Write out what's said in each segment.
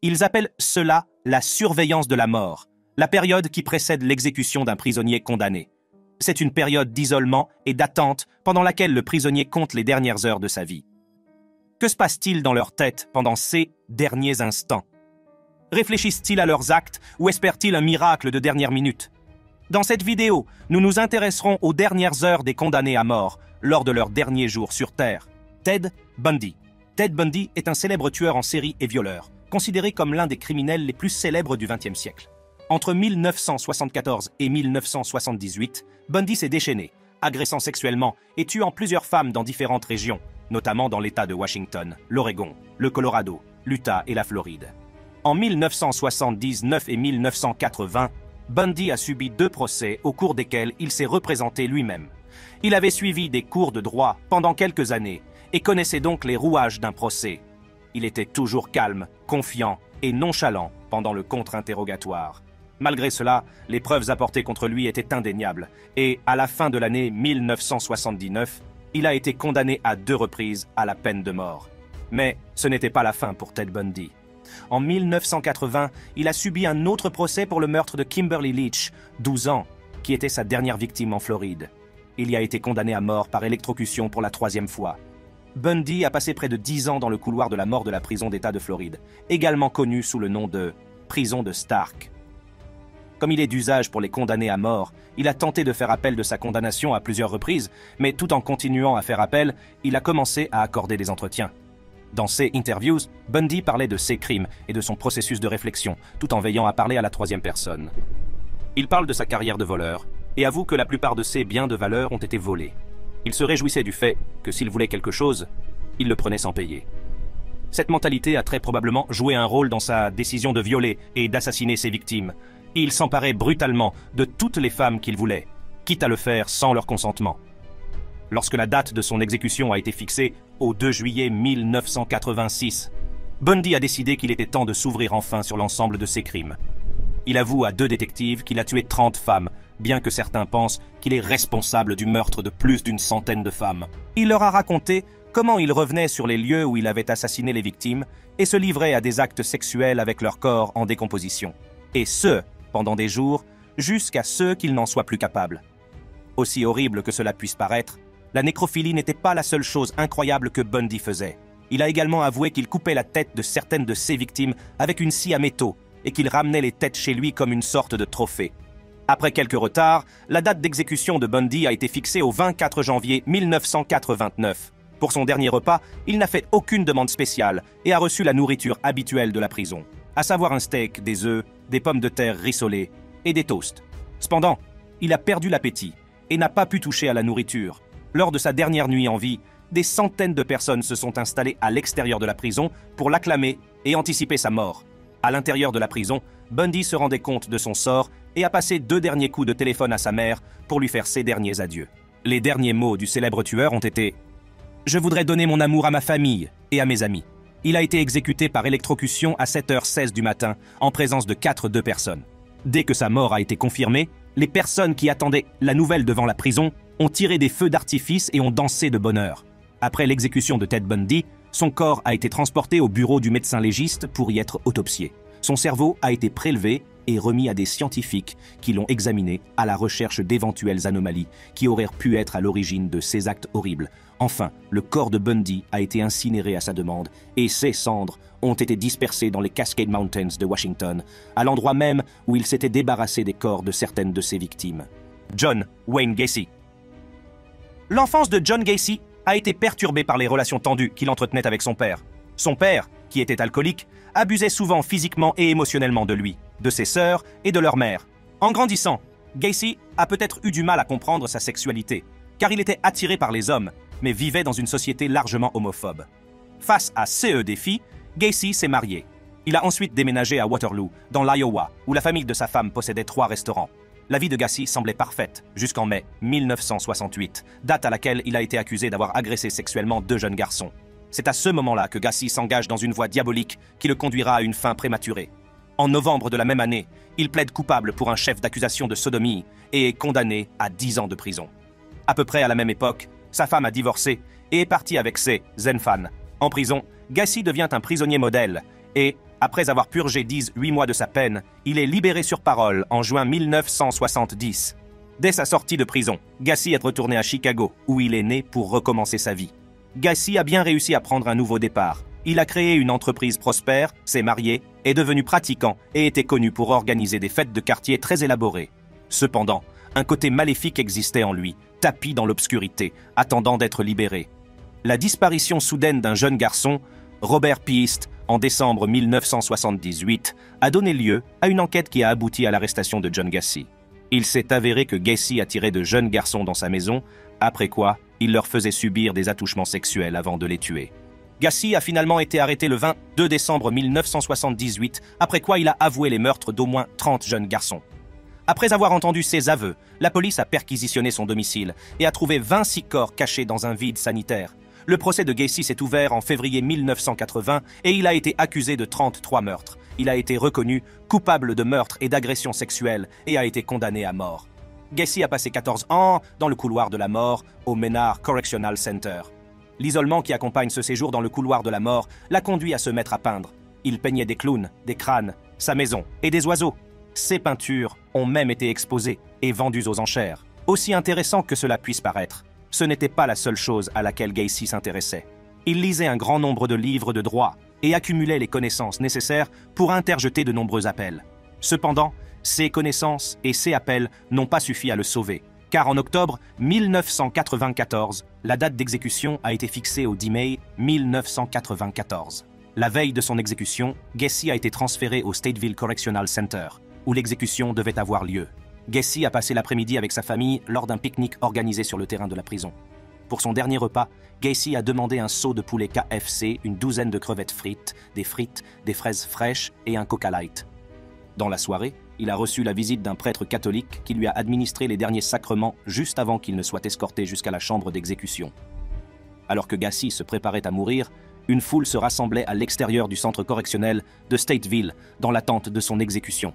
Ils appellent cela la surveillance de la mort, la période qui précède l'exécution d'un prisonnier condamné. C'est une période d'isolement et d'attente pendant laquelle le prisonnier compte les dernières heures de sa vie. Que se passe-t-il dans leur tête pendant ces derniers instants? Réfléchissent-ils à leurs actes ou espèrent-ils un miracle de dernière minute? Dans cette vidéo, nous nous intéresserons aux dernières heures des condamnés à mort lors de leurs derniers jours sur Terre. Ted Bundy. Ted Bundy est un célèbre tueur en série et violeur, considéré comme l'un des criminels les plus célèbres du XXe siècle. Entre 1974 et 1978, Bundy s'est déchaîné, agressant sexuellement et tuant plusieurs femmes dans différentes régions, notamment dans l'État de Washington, l'Oregon, le Colorado, l'Utah et la Floride. En 1979 et 1980, Bundy a subi deux procès au cours desquels il s'est représenté lui-même. Il avait suivi des cours de droit pendant quelques années et connaissait donc les rouages d'un procès. Il était toujours calme, confiant et nonchalant pendant le contre-interrogatoire. Malgré cela, les preuves apportées contre lui étaient indéniables, et à la fin de l'année 1979, il a été condamné à deux reprises à la peine de mort. Mais ce n'était pas la fin pour Ted Bundy. En 1980, il a subi un autre procès pour le meurtre de Kimberly Leach, 12 ans, qui était sa dernière victime en Floride. Il y a été condamné à mort par électrocution pour la troisième fois. Bundy a passé près de 10 ans dans le couloir de la mort de la prison d'État de Floride, également connue sous le nom de prison de Stark. Comme il est d'usage pour les condamnés à mort, il a tenté de faire appel de sa condamnation à plusieurs reprises, mais tout en continuant à faire appel, il a commencé à accorder des entretiens. Dans ses interviews, Bundy parlait de ses crimes et de son processus de réflexion, tout en veillant à parler à la troisième personne. Il parle de sa carrière de voleur et avoue que la plupart de ses biens de valeur ont été volés. Il se réjouissait du fait que s'il voulait quelque chose, il le prenait sans payer. Cette mentalité a très probablement joué un rôle dans sa décision de violer et d'assassiner ses victimes, il s'emparait brutalement de toutes les femmes qu'il voulait, quitte à le faire sans leur consentement. Lorsque la date de son exécution a été fixée au 2 juillet 1986, Bundy a décidé qu'il était temps de s'ouvrir enfin sur l'ensemble de ses crimes. Il avoue à deux détectives qu'il a tué 30 femmes, bien que certains pensent qu'il est responsable du meurtre de plus d'une centaine de femmes. Il leur a raconté comment il revenait sur les lieux où il avait assassiné les victimes et se livrait à des actes sexuels avec leur corps en décomposition. Et ce, pendant des jours, jusqu'à ce qu'il n'en soit plus capable. Aussi horrible que cela puisse paraître, la nécrophilie n'était pas la seule chose incroyable que Bundy faisait. Il a également avoué qu'il coupait la tête de certaines de ses victimes avec une scie à métaux et qu'il ramenait les têtes chez lui comme une sorte de trophée. Après quelques retards, la date d'exécution de Bundy a été fixée au 24 janvier 1989. Pour son dernier repas, il n'a fait aucune demande spéciale et a reçu la nourriture habituelle de la prison, à savoir un steak, des œufs, des pommes de terre rissolées et des toasts. Cependant, il a perdu l'appétit et n'a pas pu toucher à la nourriture. Lors de sa dernière nuit en vie, des centaines de personnes se sont installées à l'extérieur de la prison pour l'acclamer et anticiper sa mort. À l'intérieur de la prison, Bundy se rendait compte de son sort et a passé deux derniers coups de téléphone à sa mère pour lui faire ses derniers adieux. Les derniers mots du célèbre tueur ont été ⁇ Je voudrais donner mon amour à ma famille et à mes amis. Il a été exécuté par électrocution à 7h16 du matin, en présence de 4 deux personnes. Dès que sa mort a été confirmée, les personnes qui attendaient la nouvelle devant la prison ont tiré des feux d'artifice et ont dansé de bonheur. Après l'exécution de Ted Bundy, son corps a été transporté au bureau du médecin légiste pour y être autopsié. Son cerveau a été prélevé et remis à des scientifiques qui l'ont examiné à la recherche d'éventuelles anomalies qui auraient pu être à l'origine de ces actes horribles. Enfin, le corps de Bundy a été incinéré à sa demande et ses cendres ont été dispersées dans les Cascade Mountains de Washington, à l'endroit même où il s'était débarrassé des corps de certaines de ses victimes. John Wayne Gacy. L'enfance de John Gacy a été perturbée par les relations tendues qu'il entretenait avec son père. Son père, qui était alcoolique, abusait souvent physiquement et émotionnellement de lui de ses sœurs et de leur mère. En grandissant, Gacy a peut-être eu du mal à comprendre sa sexualité, car il était attiré par les hommes, mais vivait dans une société largement homophobe. Face à ces défis, Gacy s'est marié. Il a ensuite déménagé à Waterloo, dans l'Iowa, où la famille de sa femme possédait trois restaurants. La vie de Gacy semblait parfaite jusqu'en mai 1968, date à laquelle il a été accusé d'avoir agressé sexuellement deux jeunes garçons. C'est à ce moment-là que Gacy s'engage dans une voie diabolique qui le conduira à une fin prématurée. En novembre de la même année, il plaide coupable pour un chef d'accusation de sodomie et est condamné à 10 ans de prison. À peu près à la même époque, sa femme a divorcé et est partie avec ses Zenfan. En prison, Gassi devient un prisonnier modèle et, Après avoir purgé 10-8 mois de sa peine, il est libéré sur parole en juin 1970. Dès sa sortie de prison, Gassi est retourné à Chicago, où il est né pour recommencer sa vie. Gassi a bien réussi à prendre un nouveau départ. Il a créé une entreprise prospère, s'est marié, est devenu pratiquant et était connu pour organiser des fêtes de quartier très élaborées. Cependant, un côté maléfique existait en lui, tapi dans l'obscurité, attendant d'être libéré. La disparition soudaine d'un jeune garçon, Robert Piest, en décembre 1978, a donné lieu à une enquête qui a abouti à l'arrestation de John Gassi. Il s'est avéré que Gacy attirait de jeunes garçons dans sa maison, après quoi il leur faisait subir des attouchements sexuels avant de les tuer. Gassi a finalement été arrêté le 22 décembre 1978, après quoi il a avoué les meurtres d'au moins 30 jeunes garçons. Après avoir entendu ses aveux, la police a perquisitionné son domicile et a trouvé 26 corps cachés dans un vide sanitaire. Le procès de Gacy s'est ouvert en février 1980 et il a été accusé de 33 meurtres. Il a été reconnu coupable de meurtre et d'agression sexuelle et a été condamné à mort. Gacy a passé 14 ans dans le couloir de la mort au Menard Correctional Center. L'isolement qui accompagne ce séjour dans le couloir de la mort l'a conduit à se mettre à peindre. Il peignait des clowns, des crânes, sa maison et des oiseaux. Ses peintures ont même été exposées et vendues aux enchères. Aussi intéressant que cela puisse paraître, ce n'était pas la seule chose à laquelle Gacy s'intéressait. Il lisait un grand nombre de livres de droit et accumulait les connaissances nécessaires pour interjeter de nombreux appels. Cependant, ces connaissances et ces appels n'ont pas suffi à le sauver car en octobre 1994, la date d'exécution a été fixée au 10 mai 1994. La veille de son exécution, Gacy a été transféré au Stateville Correctional Center, où l'exécution devait avoir lieu. Gacy a passé l'après-midi avec sa famille lors d'un pique-nique organisé sur le terrain de la prison. Pour son dernier repas, Gacy a demandé un seau de poulet KFC, une douzaine de crevettes frites, des frites, des fraises fraîches et un Coca Light. Dans la soirée, il a reçu la visite d'un prêtre catholique qui lui a administré les derniers sacrements juste avant qu'il ne soit escorté jusqu'à la chambre d'exécution. Alors que Gassi se préparait à mourir, une foule se rassemblait à l'extérieur du centre correctionnel de Stateville dans l'attente de son exécution.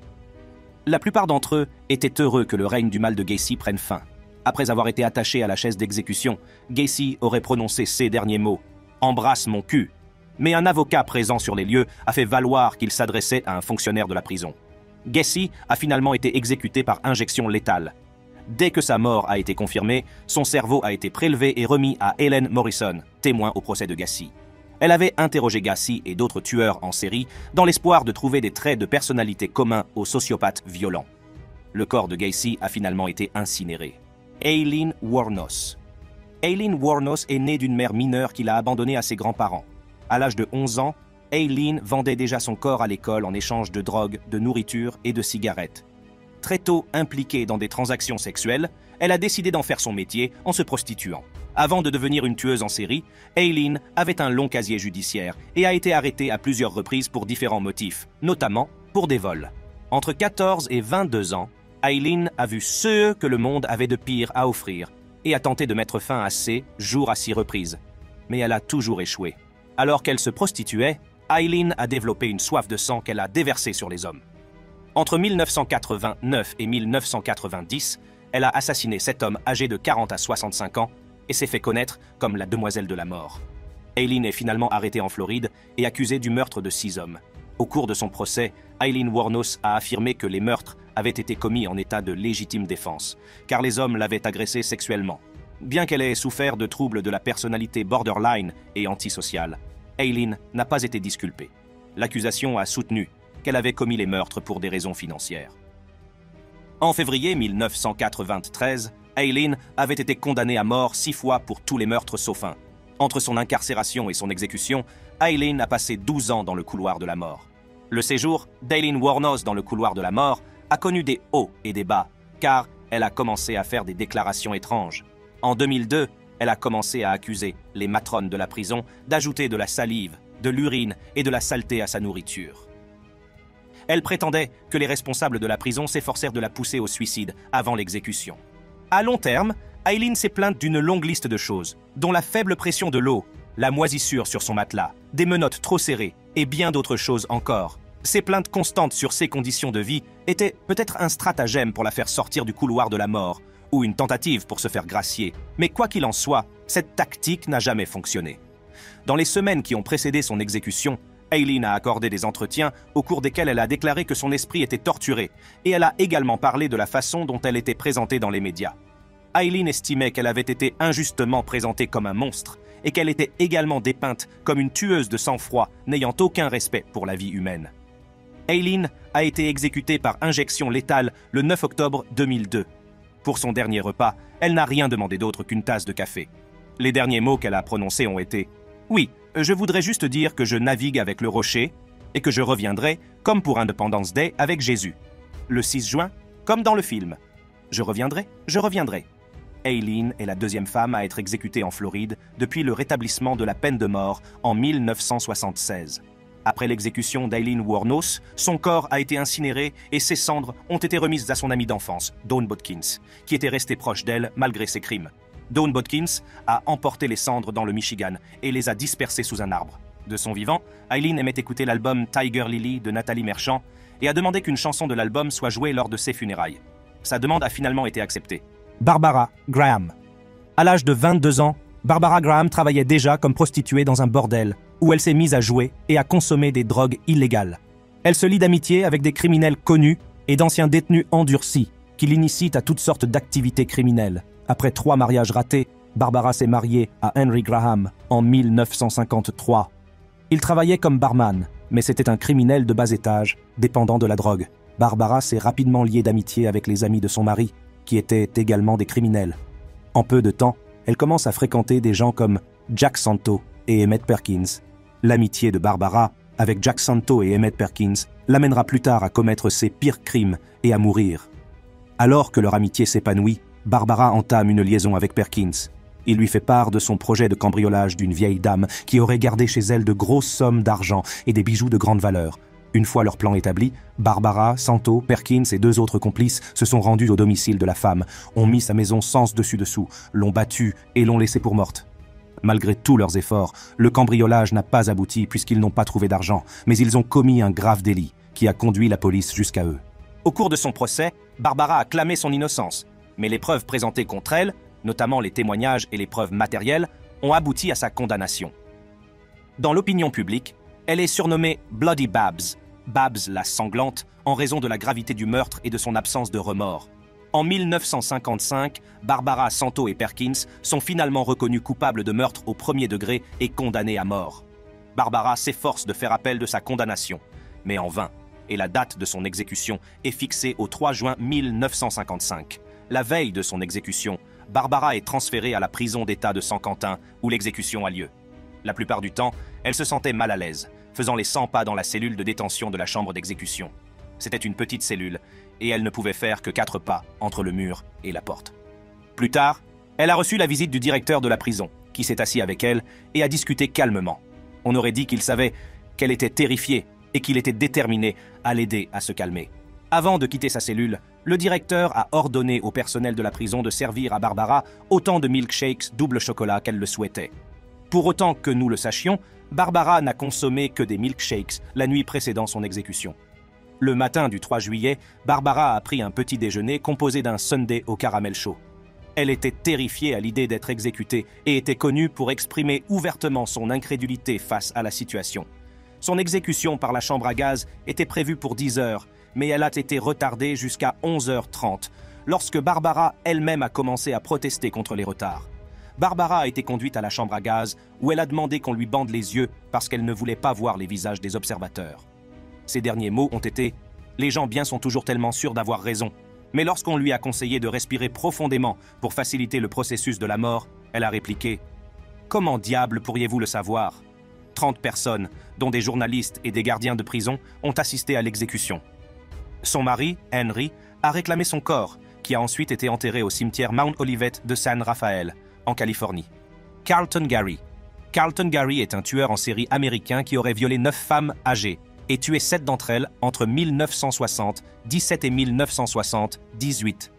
La plupart d'entre eux étaient heureux que le règne du mal de Gacy prenne fin. Après avoir été attaché à la chaise d'exécution, Gacy aurait prononcé ces derniers mots Embrasse mon cul. Mais un avocat présent sur les lieux a fait valoir qu'il s'adressait à un fonctionnaire de la prison. Gacy a finalement été exécuté par injection létale. Dès que sa mort a été confirmée, son cerveau a été prélevé et remis à Helen Morrison, témoin au procès de Gacy. Elle avait interrogé Gacy et d'autres tueurs en série dans l'espoir de trouver des traits de personnalité communs aux sociopathes violents. Le corps de Gacy a finalement été incinéré. Aileen Warnos. Aileen Warnos est née d'une mère mineure qui l'a abandonnée à ses grands-parents. À l'âge de 11 ans, Aileen vendait déjà son corps à l'école en échange de drogue, de nourriture et de cigarettes. Très tôt impliquée dans des transactions sexuelles, elle a décidé d'en faire son métier en se prostituant. Avant de devenir une tueuse en série, Aileen avait un long casier judiciaire et a été arrêtée à plusieurs reprises pour différents motifs, notamment pour des vols. Entre 14 et 22 ans, Aileen a vu ce que le monde avait de pire à offrir et a tenté de mettre fin à ces jours à six reprises. Mais elle a toujours échoué. Alors qu'elle se prostituait, Eileen a développé une soif de sang qu'elle a déversée sur les hommes. Entre 1989 et 1990, elle a assassiné sept hommes âgés de 40 à 65 ans et s'est fait connaître comme la demoiselle de la mort. Eileen est finalement arrêtée en Floride et accusée du meurtre de six hommes. Au cours de son procès, Eileen Warnos a affirmé que les meurtres avaient été commis en état de légitime défense, car les hommes l'avaient agressée sexuellement. Bien qu'elle ait souffert de troubles de la personnalité borderline et antisociale, Aileen n'a pas été disculpée. L'accusation a soutenu qu'elle avait commis les meurtres pour des raisons financières. En février 1993, Aileen avait été condamnée à mort six fois pour tous les meurtres sauf un. Entre son incarcération et son exécution, Aileen a passé 12 ans dans le couloir de la mort. Le séjour d'Aileen Warnos dans le couloir de la mort a connu des hauts et des bas, car elle a commencé à faire des déclarations étranges. En 2002, elle a commencé à accuser les matrones de la prison d'ajouter de la salive, de l'urine et de la saleté à sa nourriture. Elle prétendait que les responsables de la prison s'efforcèrent de la pousser au suicide avant l'exécution. À long terme, Eileen s'est plainte d'une longue liste de choses, dont la faible pression de l'eau, la moisissure sur son matelas, des menottes trop serrées et bien d'autres choses encore. Ces plaintes constantes sur ses conditions de vie étaient peut-être un stratagème pour la faire sortir du couloir de la mort, ou une tentative pour se faire gracier. Mais quoi qu'il en soit, cette tactique n'a jamais fonctionné. Dans les semaines qui ont précédé son exécution, Aileen a accordé des entretiens au cours desquels elle a déclaré que son esprit était torturé, et elle a également parlé de la façon dont elle était présentée dans les médias. Aileen estimait qu'elle avait été injustement présentée comme un monstre, et qu'elle était également dépeinte comme une tueuse de sang-froid n'ayant aucun respect pour la vie humaine. Aileen a été exécutée par injection létale le 9 octobre 2002. Pour son dernier repas, elle n'a rien demandé d'autre qu'une tasse de café. Les derniers mots qu'elle a prononcés ont été ⁇ Oui, je voudrais juste dire que je navigue avec le rocher et que je reviendrai, comme pour Independence Day, avec Jésus. Le 6 juin, comme dans le film. Je reviendrai, je reviendrai. Aileen est la deuxième femme à être exécutée en Floride depuis le rétablissement de la peine de mort en 1976. Après l'exécution d'Aileen Wuornos, son corps a été incinéré et ses cendres ont été remises à son ami d'enfance, Dawn Bodkins, qui était resté proche d'elle malgré ses crimes. Dawn Bodkins a emporté les cendres dans le Michigan et les a dispersées sous un arbre. De son vivant, Aileen aimait écouter l'album Tiger Lily de Nathalie Merchant et a demandé qu'une chanson de l'album soit jouée lors de ses funérailles. Sa demande a finalement été acceptée. Barbara Graham. À l'âge de 22 ans, Barbara Graham travaillait déjà comme prostituée dans un bordel, où elle s'est mise à jouer et à consommer des drogues illégales. Elle se lie d'amitié avec des criminels connus et d'anciens détenus endurcis, qui l'initient à toutes sortes d'activités criminelles. Après trois mariages ratés, Barbara s'est mariée à Henry Graham en 1953. Il travaillait comme barman, mais c'était un criminel de bas étage, dépendant de la drogue. Barbara s'est rapidement liée d'amitié avec les amis de son mari, qui étaient également des criminels. En peu de temps, elle commence à fréquenter des gens comme Jack Santo et Emmett Perkins. L'amitié de Barbara avec Jack Santo et Emmett Perkins l'amènera plus tard à commettre ses pires crimes et à mourir. Alors que leur amitié s'épanouit, Barbara entame une liaison avec Perkins. Il lui fait part de son projet de cambriolage d'une vieille dame qui aurait gardé chez elle de grosses sommes d'argent et des bijoux de grande valeur. Une fois leur plan établi, Barbara, Santo, Perkins et deux autres complices se sont rendus au domicile de la femme, ont mis sa maison sens dessus-dessous, l'ont battue et l'ont laissée pour morte. Malgré tous leurs efforts, le cambriolage n'a pas abouti puisqu'ils n'ont pas trouvé d'argent, mais ils ont commis un grave délit qui a conduit la police jusqu'à eux. Au cours de son procès, Barbara a clamé son innocence, mais les preuves présentées contre elle, notamment les témoignages et les preuves matérielles, ont abouti à sa condamnation. Dans l'opinion publique, elle est surnommée Bloody Babs, Babs la sanglante, en raison de la gravité du meurtre et de son absence de remords. En 1955, Barbara Santo et Perkins sont finalement reconnus coupables de meurtre au premier degré et condamnés à mort. Barbara s'efforce de faire appel de sa condamnation, mais en vain, et la date de son exécution est fixée au 3 juin 1955. La veille de son exécution, Barbara est transférée à la prison d'État de San-Quentin, où l'exécution a lieu. La plupart du temps, elle se sentait mal à l'aise, faisant les 100 pas dans la cellule de détention de la chambre d'exécution. C'était une petite cellule, et elle ne pouvait faire que quatre pas entre le mur et la porte. Plus tard, elle a reçu la visite du directeur de la prison, qui s'est assis avec elle et a discuté calmement. On aurait dit qu'il savait qu'elle était terrifiée et qu'il était déterminé à l'aider à se calmer. Avant de quitter sa cellule, le directeur a ordonné au personnel de la prison de servir à Barbara autant de milkshakes double chocolat qu'elle le souhaitait. Pour autant que nous le sachions, Barbara n'a consommé que des milkshakes la nuit précédant son exécution. Le matin du 3 juillet, Barbara a pris un petit déjeuner composé d'un sundae au caramel chaud. Elle était terrifiée à l'idée d'être exécutée et était connue pour exprimer ouvertement son incrédulité face à la situation. Son exécution par la chambre à gaz était prévue pour 10 heures, mais elle a été retardée jusqu'à 11h30, lorsque Barbara elle-même a commencé à protester contre les retards. Barbara a été conduite à la chambre à gaz où elle a demandé qu'on lui bande les yeux parce qu'elle ne voulait pas voir les visages des observateurs. Ses derniers mots ont été ⁇ Les gens bien sont toujours tellement sûrs d'avoir raison ⁇ Mais lorsqu'on lui a conseillé de respirer profondément pour faciliter le processus de la mort, elle a répliqué ⁇ Comment diable pourriez-vous le savoir? 30 personnes, dont des journalistes et des gardiens de prison, ont assisté à l'exécution. Son mari, Henry, a réclamé son corps, qui a ensuite été enterré au cimetière Mount Olivet de San Rafael, en Californie. Carlton Gary. Carlton Gary est un tueur en série américain qui aurait violé neuf femmes âgées et tué sept d'entre elles entre 1960, 17 et 1960, 18.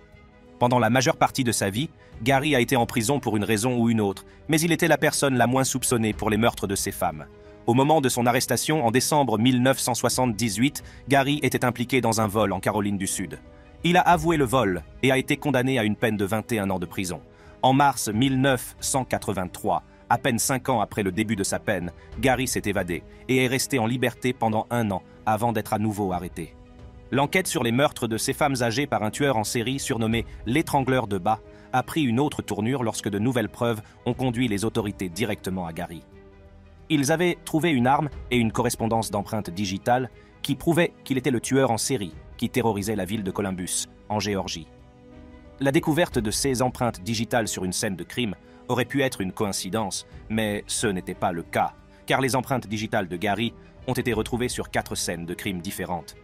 Pendant la majeure partie de sa vie, Gary a été en prison pour une raison ou une autre, mais il était la personne la moins soupçonnée pour les meurtres de ses femmes. Au moment de son arrestation en décembre 1978, Gary était impliqué dans un vol en Caroline du Sud. Il a avoué le vol et a été condamné à une peine de 21 ans de prison. En mars 1983, À peine cinq ans après le début de sa peine, Gary s'est évadé et est resté en liberté pendant un an avant d'être à nouveau arrêté. L'enquête sur les meurtres de ces femmes âgées par un tueur en série surnommé l'étrangleur de bas a pris une autre tournure lorsque de nouvelles preuves ont conduit les autorités directement à Gary. Ils avaient trouvé une arme et une correspondance d'empreintes digitales qui prouvaient qu'il était le tueur en série qui terrorisait la ville de Columbus, en Géorgie. La découverte de ces empreintes digitales sur une scène de crime aurait pu être une coïncidence, mais ce n'était pas le cas, car les empreintes digitales de Gary ont été retrouvées sur quatre scènes de crimes différentes.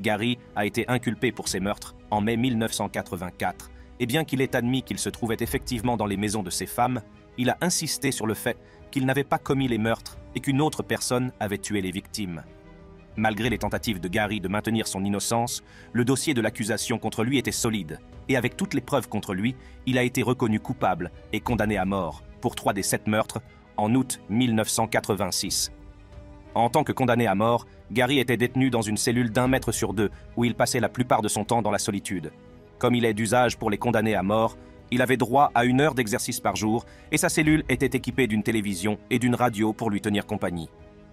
Gary a été inculpé pour ces meurtres en mai 1984, et bien qu'il ait admis qu'il se trouvait effectivement dans les maisons de ces femmes, il a insisté sur le fait qu'il n'avait pas commis les meurtres et qu'une autre personne avait tué les victimes. Malgré les tentatives de Gary de maintenir son innocence, le dossier de l'accusation contre lui était solide, et avec toutes les preuves contre lui, il a été reconnu coupable et condamné à mort pour trois des sept meurtres en août 1986. En tant que condamné à mort, Gary était détenu dans une cellule d'un mètre sur deux, où il passait la plupart de son temps dans la solitude. Comme il est d'usage pour les condamnés à mort, il avait droit à une heure d'exercice par jour, et sa cellule était équipée d'une télévision et d'une radio pour lui tenir compagnie.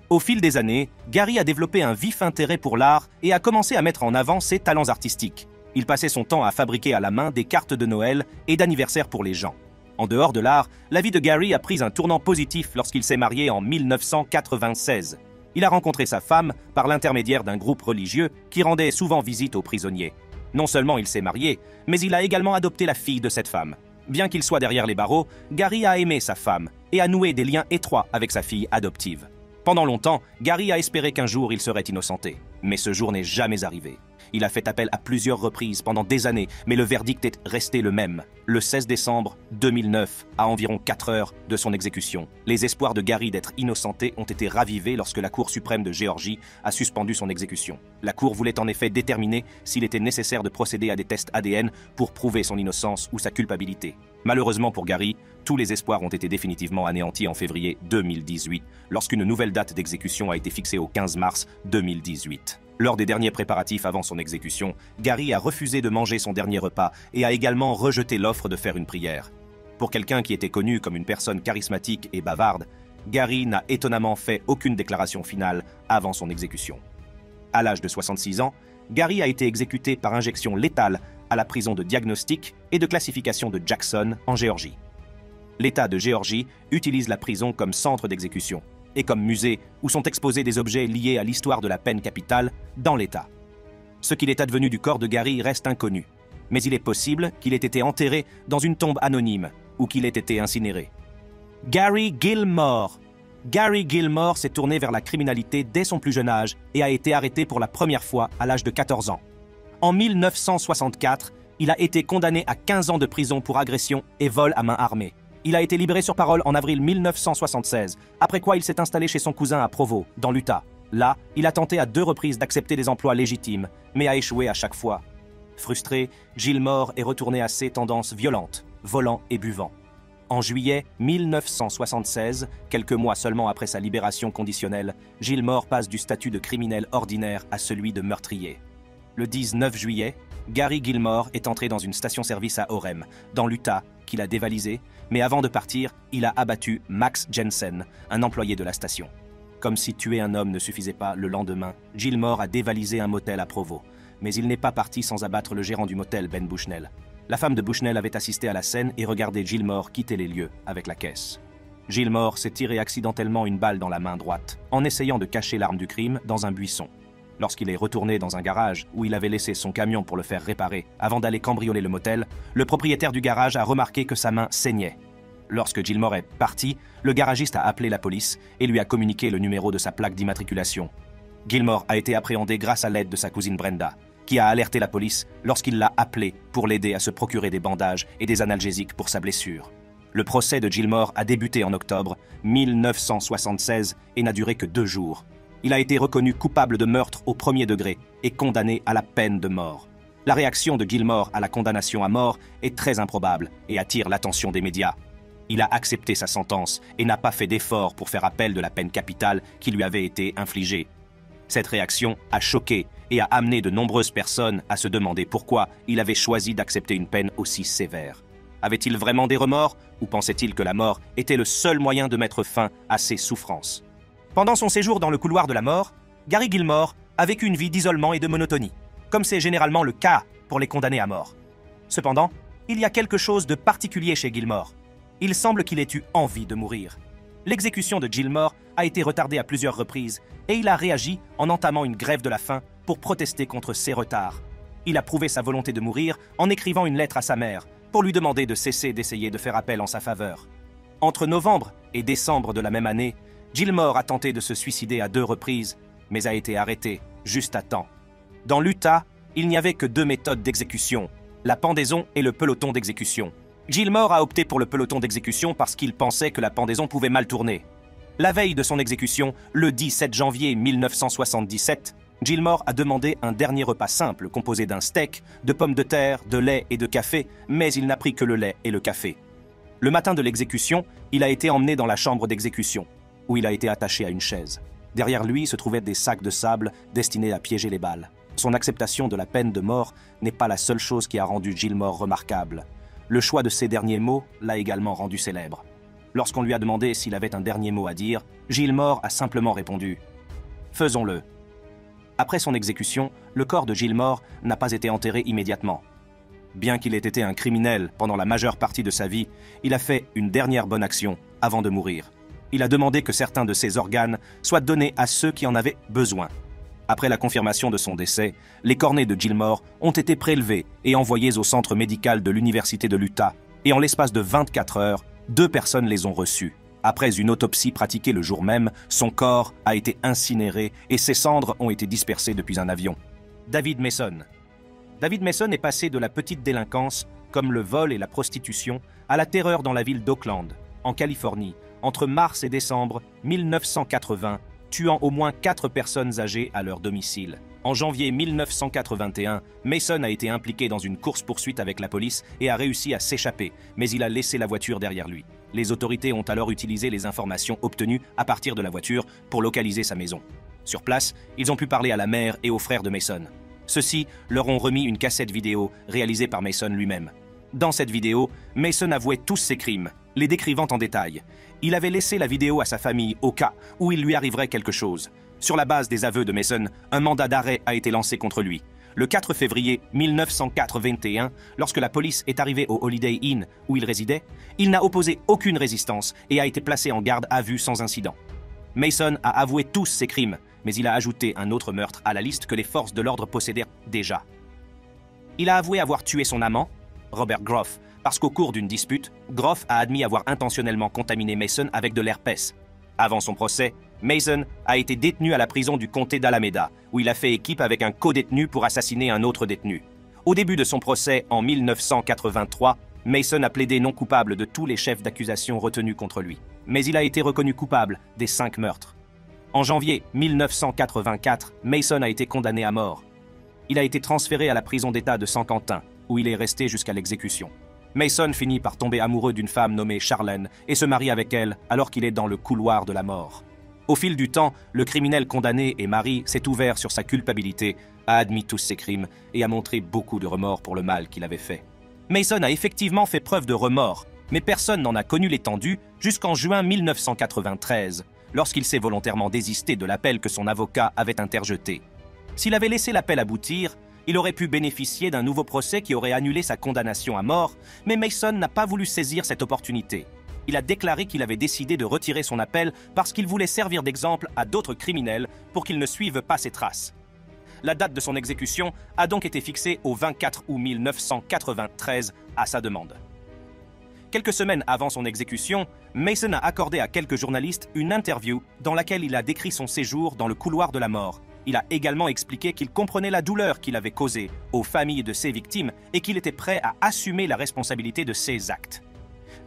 Au fil des années, Gary a développé un vif intérêt pour l'art et a commencé à mettre en avant ses talents artistiques. Il passait son temps à fabriquer à la main des cartes de Noël et d'anniversaire pour les gens. En dehors de l'art, la vie de Gary a pris un tournant positif lorsqu'il s'est marié en 1996. Il a rencontré sa femme par l'intermédiaire d'un groupe religieux qui rendait souvent visite aux prisonniers. Non seulement il s'est marié, mais il a également adopté la fille de cette femme. Bien qu'il soit derrière les barreaux, Gary a aimé sa femme et a noué des liens étroits avec sa fille adoptive. Pendant longtemps, Gary a espéré qu'un jour il serait innocenté. Mais ce jour n'est jamais arrivé. Il a fait appel à plusieurs reprises pendant des années, mais le verdict est resté le même. Le 16 décembre 2009, à environ 4 heures de son exécution, les espoirs de Gary d'être innocenté ont été ravivés lorsque la Cour suprême de Géorgie a suspendu son exécution. La Cour voulait en effet déterminer s'il était nécessaire de procéder à des tests ADN pour prouver son innocence ou sa culpabilité. Malheureusement pour Gary, tous les espoirs ont été définitivement anéantis en février 2018, lorsqu'une nouvelle date d'exécution a été fixée au 15 mars 2018. Lors des derniers préparatifs avant son exécution, Gary a refusé de manger son dernier repas et a également rejeté l'offre de faire une prière. Pour quelqu'un qui était connu comme une personne charismatique et bavarde, Gary n'a étonnamment fait aucune déclaration finale avant son exécution. À l'âge de 66 ans, Gary a été exécuté par injection létale à la prison de diagnostic et de classification de Jackson en Géorgie. L'État de Géorgie utilise la prison comme centre d'exécution et comme musée où sont exposés des objets liés à l'histoire de la peine capitale dans l'État. Ce qu'il est advenu du corps de Gary reste inconnu, mais il est possible qu'il ait été enterré dans une tombe anonyme ou qu'il ait été incinéré. Gary Gilmore. Gary Gilmore s'est tourné vers la criminalité dès son plus jeune âge et a été arrêté pour la première fois à l'âge de 14 ans. En 1964, il a été condamné à 15 ans de prison pour agression et vol à main armée. Il a été libéré sur parole en avril 1976, après quoi il s'est installé chez son cousin à Provo, dans l'Utah. Là, il a tenté à deux reprises d'accepter des emplois légitimes, mais a échoué à chaque fois. Frustré, Gilmore est retourné à ses tendances violentes, volant et buvant. En juillet 1976, quelques mois seulement après sa libération conditionnelle, Gilmore passe du statut de criminel ordinaire à celui de meurtrier. Le 19 juillet, Gary Gilmore est entré dans une station-service à Orem, dans l'Utah, qu'il a dévalisé, mais avant de partir, il a abattu Max Jensen, un employé de la station. Comme si tuer un homme ne suffisait pas, le lendemain, Gilmore a dévalisé un motel à Provo. Mais il n'est pas parti sans abattre le gérant du motel, Ben Bushnell. La femme de Bushnell avait assisté à la scène et regardé Gilmore quitter les lieux avec la caisse. Gilmore s'est tiré accidentellement une balle dans la main droite, en essayant de cacher l'arme du crime dans un buisson. Lorsqu'il est retourné dans un garage où il avait laissé son camion pour le faire réparer avant d'aller cambrioler le motel, le propriétaire du garage a remarqué que sa main saignait. Lorsque Gilmore est parti, le garagiste a appelé la police et lui a communiqué le numéro de sa plaque d'immatriculation. Gilmore a été appréhendé grâce à l'aide de sa cousine Brenda, qui a alerté la police lorsqu'il l'a appelé pour l'aider à se procurer des bandages et des analgésiques pour sa blessure. Le procès de Gilmore a débuté en octobre 1976 et n'a duré que deux jours il a été reconnu coupable de meurtre au premier degré et condamné à la peine de mort. La réaction de Gilmore à la condamnation à mort est très improbable et attire l'attention des médias. Il a accepté sa sentence et n'a pas fait d'effort pour faire appel de la peine capitale qui lui avait été infligée. Cette réaction a choqué et a amené de nombreuses personnes à se demander pourquoi il avait choisi d'accepter une peine aussi sévère. Avait-il vraiment des remords ou pensait-il que la mort était le seul moyen de mettre fin à ses souffrances? Pendant son séjour dans le couloir de la mort, Gary Gilmore a vécu une vie d'isolement et de monotonie, comme c'est généralement le cas pour les condamnés à mort. Cependant, il y a quelque chose de particulier chez Gilmore. Il semble qu'il ait eu envie de mourir. L'exécution de Gilmore a été retardée à plusieurs reprises et il a réagi en entamant une grève de la faim pour protester contre ces retards. Il a prouvé sa volonté de mourir en écrivant une lettre à sa mère pour lui demander de cesser d'essayer de faire appel en sa faveur. Entre novembre et décembre de la même année, Gilmore a tenté de se suicider à deux reprises, mais a été arrêté juste à temps. Dans l'Utah, il n'y avait que deux méthodes d'exécution, la pendaison et le peloton d'exécution. Gilmore a opté pour le peloton d'exécution parce qu'il pensait que la pendaison pouvait mal tourner. La veille de son exécution, le 17 janvier 1977, Gilmore a demandé un dernier repas simple composé d'un steak, de pommes de terre, de lait et de café, mais il n'a pris que le lait et le café. Le matin de l'exécution, il a été emmené dans la chambre d'exécution, où il a été attaché à une chaise. Derrière lui se trouvaient des sacs de sable destinés à piéger les balles. Son acceptation de la peine de mort n'est pas la seule chose qui a rendu Gilmore remarquable. Le choix de ces derniers mots l'a également rendu célèbre. Lorsqu'on lui a demandé s'il avait un dernier mot à dire, Gilmore a simplement répondu ⁇ Faisons-le ⁇ Après son exécution, le corps de Gilmore n'a pas été enterré immédiatement. Bien qu'il ait été un criminel pendant la majeure partie de sa vie, il a fait une dernière bonne action avant de mourir. Il a demandé que certains de ses organes soient donnés à ceux qui en avaient besoin. Après la confirmation de son décès, les cornets de Gilmore ont été prélevés et envoyés au centre médical de l'Université de l'Utah, et en l'espace de 24 heures, deux personnes les ont reçus. Après une autopsie pratiquée le jour même, son corps a été incinéré et ses cendres ont été dispersées depuis un avion. David Mason. David Mason est passé de la petite délinquance, comme le vol et la prostitution, à la terreur dans la ville d'Oakland, en Californie, entre mars et décembre 1980 tuant au moins quatre personnes âgées à leur domicile. En janvier 1981, Mason a été impliqué dans une course-poursuite avec la police et a réussi à s'échapper, mais il a laissé la voiture derrière lui. Les autorités ont alors utilisé les informations obtenues à partir de la voiture pour localiser sa maison. Sur place, ils ont pu parler à la mère et aux frères de Mason. Ceux-ci leur ont remis une cassette vidéo réalisée par Mason lui-même. Dans cette vidéo, Mason avouait tous ses crimes, les décrivant en détail. Il avait laissé la vidéo à sa famille au cas où il lui arriverait quelque chose. Sur la base des aveux de Mason, un mandat d'arrêt a été lancé contre lui. Le 4 février 1981, lorsque la police est arrivée au Holiday Inn où il résidait, il n'a opposé aucune résistance et a été placé en garde à vue sans incident. Mason a avoué tous ses crimes, mais il a ajouté un autre meurtre à la liste que les forces de l'ordre possédaient déjà. Il a avoué avoir tué son amant, Robert Groff, parce qu'au cours d'une dispute, Groff a admis avoir intentionnellement contaminé Mason avec de l'herpès. Avant son procès, Mason a été détenu à la prison du comté d'Alameda, où il a fait équipe avec un co-détenu pour assassiner un autre détenu. Au début de son procès en 1983, Mason a plaidé non coupable de tous les chefs d'accusation retenus contre lui, mais il a été reconnu coupable des cinq meurtres. En janvier 1984, Mason a été condamné à mort. Il a été transféré à la prison d'État de Saint-Quentin, où il est resté jusqu'à l'exécution. Mason finit par tomber amoureux d'une femme nommée Charlène et se marie avec elle alors qu'il est dans le couloir de la mort. Au fil du temps, le criminel condamné et mari s'est ouvert sur sa culpabilité, a admis tous ses crimes et a montré beaucoup de remords pour le mal qu'il avait fait. Mason a effectivement fait preuve de remords, mais personne n'en a connu l'étendue jusqu'en juin 1993, lorsqu'il s'est volontairement désisté de l'appel que son avocat avait interjeté. S'il avait laissé l'appel aboutir, il aurait pu bénéficier d'un nouveau procès qui aurait annulé sa condamnation à mort, mais Mason n'a pas voulu saisir cette opportunité. Il a déclaré qu'il avait décidé de retirer son appel parce qu'il voulait servir d'exemple à d'autres criminels pour qu'ils ne suivent pas ses traces. La date de son exécution a donc été fixée au 24 août 1993 à sa demande. Quelques semaines avant son exécution, Mason a accordé à quelques journalistes une interview dans laquelle il a décrit son séjour dans le couloir de la mort il a également expliqué qu'il comprenait la douleur qu'il avait causée aux familles de ses victimes et qu'il était prêt à assumer la responsabilité de ses actes.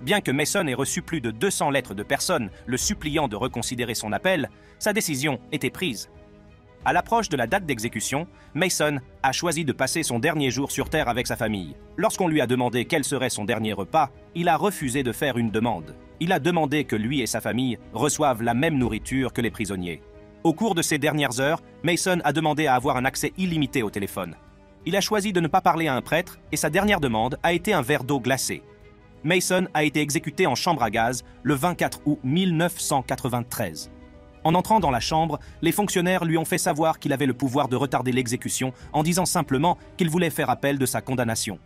Bien que Mason ait reçu plus de 200 lettres de personnes le suppliant de reconsidérer son appel, sa décision était prise. À l'approche de la date d'exécution, Mason a choisi de passer son dernier jour sur Terre avec sa famille. Lorsqu'on lui a demandé quel serait son dernier repas, il a refusé de faire une demande. Il a demandé que lui et sa famille reçoivent la même nourriture que les prisonniers. Au cours de ces dernières heures, Mason a demandé à avoir un accès illimité au téléphone. Il a choisi de ne pas parler à un prêtre et sa dernière demande a été un verre d'eau glacée. Mason a été exécuté en chambre à gaz le 24 août 1993. En entrant dans la chambre, les fonctionnaires lui ont fait savoir qu'il avait le pouvoir de retarder l'exécution en disant simplement qu'il voulait faire appel de sa condamnation.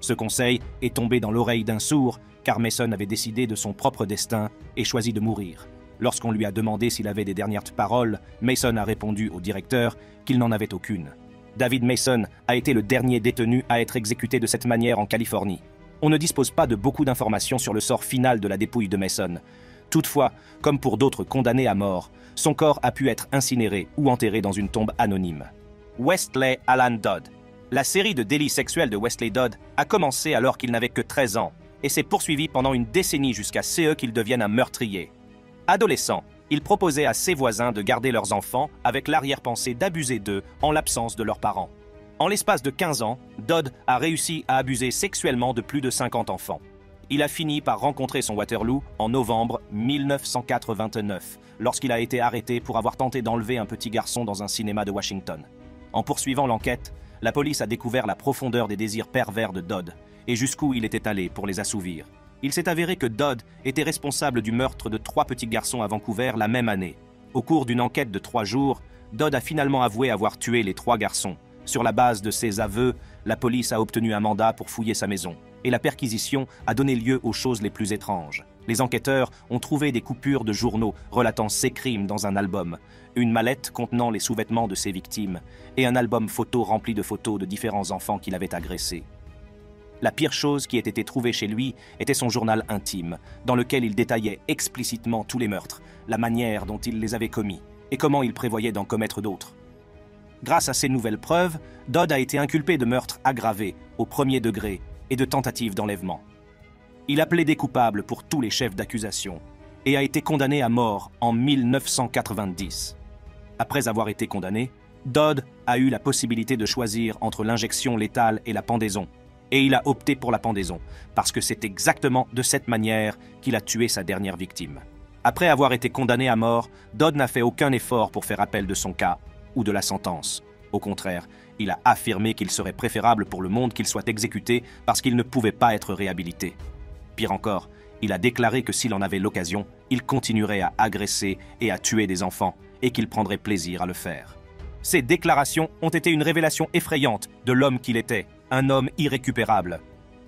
Ce conseil est tombé dans l'oreille d'un sourd, car Mason avait décidé de son propre destin et choisi de mourir. Lorsqu'on lui a demandé s'il avait des dernières paroles, Mason a répondu au directeur qu'il n'en avait aucune. David Mason a été le dernier détenu à être exécuté de cette manière en Californie. On ne dispose pas de beaucoup d'informations sur le sort final de la dépouille de Mason. Toutefois, comme pour d'autres condamnés à mort, son corps a pu être incinéré ou enterré dans une tombe anonyme. Wesley Alan Dodd. La série de délits sexuels de Wesley Dodd a commencé alors qu'il n'avait que 13 ans et s'est poursuivie pendant une décennie jusqu'à ce qu'il devienne un meurtrier. Adolescent, il proposait à ses voisins de garder leurs enfants avec l'arrière-pensée d'abuser d'eux en l'absence de leurs parents. En l'espace de 15 ans, Dodd a réussi à abuser sexuellement de plus de 50 enfants. Il a fini par rencontrer son Waterloo en novembre 1989, lorsqu'il a été arrêté pour avoir tenté d'enlever un petit garçon dans un cinéma de Washington. En poursuivant l'enquête, la police a découvert la profondeur des désirs pervers de Dodd et jusqu'où il était allé pour les assouvir. Il s'est avéré que Dodd était responsable du meurtre de trois petits garçons à Vancouver la même année. Au cours d'une enquête de trois jours, Dodd a finalement avoué avoir tué les trois garçons. Sur la base de ses aveux, la police a obtenu un mandat pour fouiller sa maison, et la perquisition a donné lieu aux choses les plus étranges. Les enquêteurs ont trouvé des coupures de journaux relatant ses crimes dans un album, une mallette contenant les sous-vêtements de ses victimes, et un album photo rempli de photos de différents enfants qu'il avait agressés. La pire chose qui ait été trouvée chez lui était son journal intime, dans lequel il détaillait explicitement tous les meurtres, la manière dont il les avait commis, et comment il prévoyait d'en commettre d'autres. Grâce à ces nouvelles preuves, Dodd a été inculpé de meurtre aggravé, au premier degré, et de tentative d'enlèvement. Il a plaidé coupable pour tous les chefs d'accusation, et a été condamné à mort en 1990. Après avoir été condamné, Dodd a eu la possibilité de choisir entre l'injection létale et la pendaison, et il a opté pour la pendaison, parce que c'est exactement de cette manière qu'il a tué sa dernière victime. Après avoir été condamné à mort, Dodd n'a fait aucun effort pour faire appel de son cas ou de la sentence. Au contraire, il a affirmé qu'il serait préférable pour le monde qu'il soit exécuté parce qu'il ne pouvait pas être réhabilité. Pire encore, il a déclaré que s'il en avait l'occasion, il continuerait à agresser et à tuer des enfants, et qu'il prendrait plaisir à le faire. Ces déclarations ont été une révélation effrayante de l'homme qu'il était, un homme irrécupérable.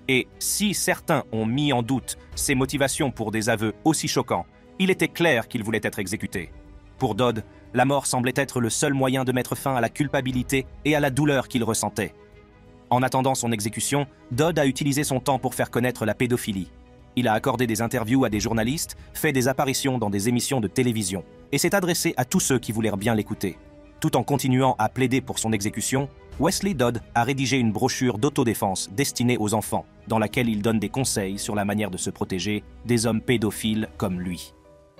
Et si certains ont mis en doute ses motivations pour des aveux aussi choquants, il était clair qu'il voulait être exécuté. Pour Dodd, la mort semblait être le seul moyen de mettre fin à la culpabilité et à la douleur qu'il ressentait. En attendant son exécution, Dodd a utilisé son temps pour faire connaître la pédophilie. Il a accordé des interviews à des journalistes, fait des apparitions dans des émissions de télévision, et s'est adressé à tous ceux qui voulèrent bien l'écouter. Tout en continuant à plaider pour son exécution, Wesley Dodd a rédigé une brochure d'autodéfense destinée aux enfants, dans laquelle il donne des conseils sur la manière de se protéger des hommes pédophiles comme lui.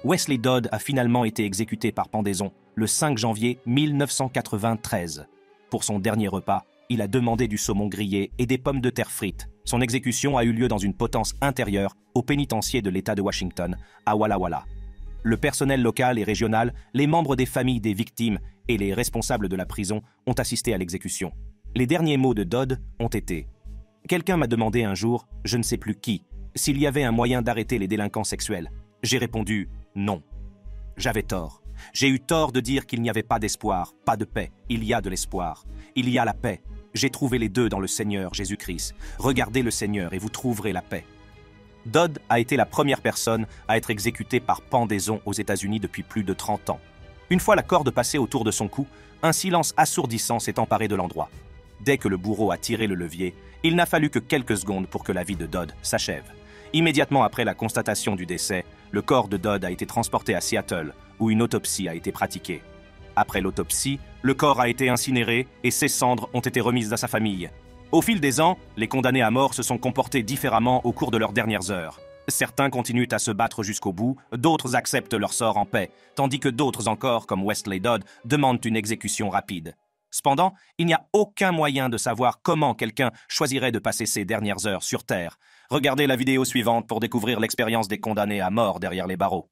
Wesley Dodd a finalement été exécuté par pendaison le 5 janvier 1993. Pour son dernier repas, il a demandé du saumon grillé et des pommes de terre frites. Son exécution a eu lieu dans une potence intérieure au pénitencier de l'État de Washington, à Walla Walla. Le personnel local et régional, les membres des familles des victimes et les responsables de la prison ont assisté à l'exécution. Les derniers mots de Dodd ont été Quelqu'un m'a demandé un jour, je ne sais plus qui, s'il y avait un moyen d'arrêter les délinquants sexuels. J'ai répondu non. J'avais tort. J'ai eu tort de dire qu'il n'y avait pas d'espoir, pas de paix. Il y a de l'espoir. Il y a la paix. J'ai trouvé les deux dans le Seigneur Jésus-Christ. Regardez le Seigneur et vous trouverez la paix. Dodd a été la première personne à être exécutée par pendaison aux États-Unis depuis plus de 30 ans. Une fois la corde passée autour de son cou, un silence assourdissant s'est emparé de l'endroit. Dès que le bourreau a tiré le levier, il n'a fallu que quelques secondes pour que la vie de Dodd s'achève. Immédiatement après la constatation du décès, le corps de Dodd a été transporté à Seattle, où une autopsie a été pratiquée. Après l'autopsie, le corps a été incinéré et ses cendres ont été remises à sa famille. Au fil des ans, les condamnés à mort se sont comportés différemment au cours de leurs dernières heures. Certains continuent à se battre jusqu'au bout, d'autres acceptent leur sort en paix, tandis que d'autres encore, comme Wesley Dodd, demandent une exécution rapide. Cependant, il n'y a aucun moyen de savoir comment quelqu'un choisirait de passer ses dernières heures sur Terre. Regardez la vidéo suivante pour découvrir l'expérience des condamnés à mort derrière les barreaux.